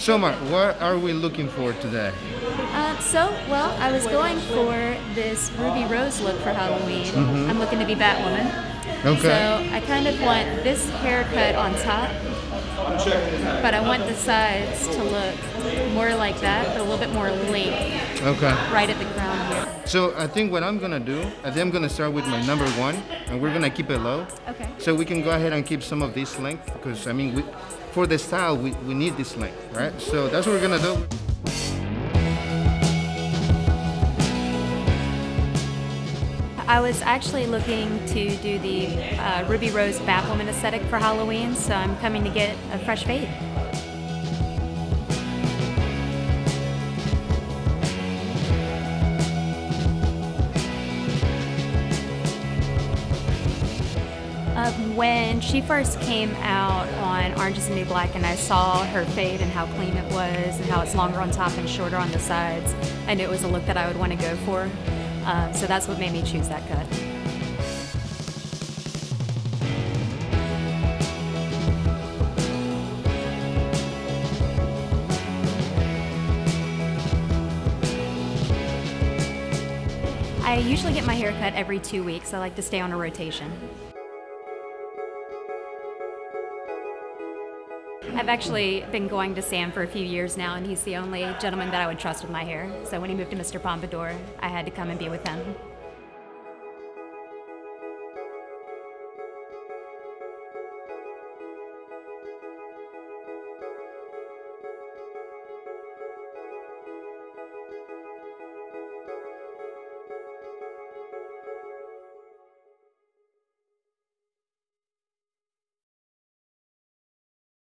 Somar, what are we looking for today? Uh, so, well, I was going for this Ruby Rose look for Halloween. I'm looking to be Batwoman. Okay. So I kind of want this haircut on top, but I want the sides to look more like that, but a little bit more length Okay. right at the crown here. So I think what I'm gonna do, I think I'm gonna start with my number one, and we're gonna keep it low. Okay. So we can go ahead and keep some of this length, because I mean, we, for the style, we, we need this length, right? So that's what we're gonna do. I was actually looking to do the uh, Ruby Rose Batwoman aesthetic for Halloween, so I'm coming to get a fresh fade. Uh, when she first came out on Orange is the New Black and I saw her fade and how clean it was and how it's longer on top and shorter on the sides, I knew it was a look that I would want to go for. Um, so that's what made me choose that cut. I usually get my hair cut every two weeks. I like to stay on a rotation. I've actually been going to Sam for a few years now, and he's the only gentleman that I would trust with my hair. So when he moved to Mr. Pompadour, I had to come and be with him.